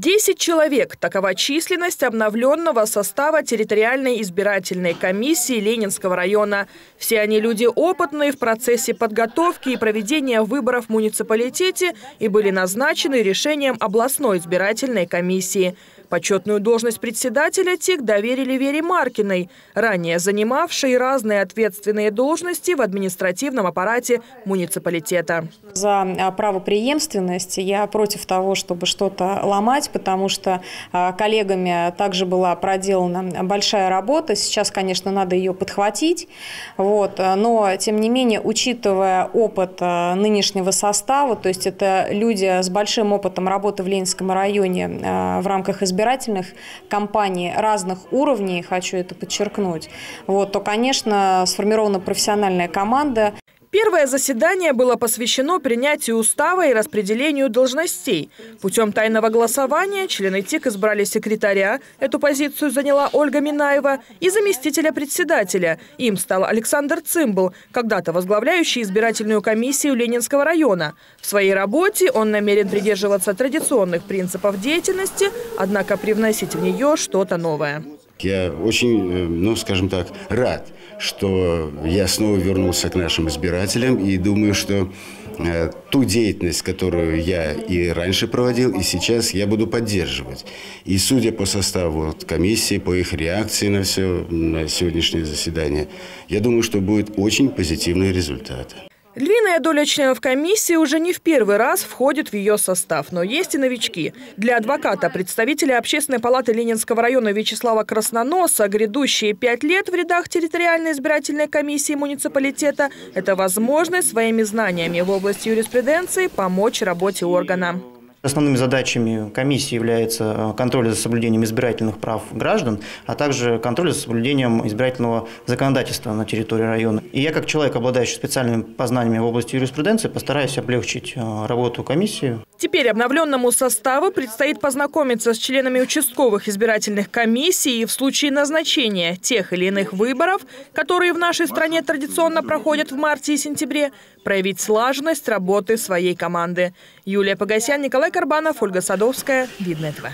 10 человек – такова численность обновленного состава территориальной избирательной комиссии Ленинского района. Все они люди опытные в процессе подготовки и проведения выборов в муниципалитете и были назначены решением областной избирательной комиссии. Почетную должность председателя ТИК доверили Вере Маркиной, ранее занимавшей разные ответственные должности в административном аппарате муниципалитета. За а, правопреемственность я против того, чтобы что-то ломать, потому что а, коллегами также была проделана большая работа. Сейчас, конечно, надо ее подхватить. Вот. Но, тем не менее, учитывая опыт а, нынешнего состава, то есть это люди с большим опытом работы в Ленинском районе в рамках избирательных избирательных кампаний разных уровней, хочу это подчеркнуть, вот, то, конечно, сформирована профессиональная команда. Первое заседание было посвящено принятию устава и распределению должностей. Путем тайного голосования члены ТИК избрали секретаря, эту позицию заняла Ольга Минаева, и заместителя председателя. Им стал Александр Цимбл, когда-то возглавляющий избирательную комиссию Ленинского района. В своей работе он намерен придерживаться традиционных принципов деятельности, однако привносить в нее что-то новое. Я очень, э, ну, скажем так, рад, что я снова вернулся к нашим избирателям и думаю, что э, ту деятельность, которую я и раньше проводил, и сейчас я буду поддерживать. И судя по составу вот, комиссии, по их реакции на все, на сегодняшнее заседание, я думаю, что будет очень позитивный результат. Львиная доля членов комиссии уже не в первый раз входит в ее состав, но есть и новички. Для адвоката, представителя Общественной палаты Ленинского района Вячеслава Красноноса, грядущие пять лет в рядах территориальной избирательной комиссии муниципалитета – это возможность своими знаниями в области юриспруденции помочь работе органа. Основными задачами комиссии является э, контроль за соблюдением избирательных прав граждан, а также контроль за соблюдением избирательного законодательства на территории района. И я, как человек, обладающий специальными познаниями в области юриспруденции, постараюсь облегчить э, работу комиссии. Теперь обновленному составу предстоит познакомиться с членами участковых избирательных комиссий и в случае назначения тех или иных выборов, которые в нашей стране традиционно проходят в марте и сентябре, проявить слаженность работы своей команды. Юлия Погосян, Николай Карбанов, Ольга Садовская. Видно этого.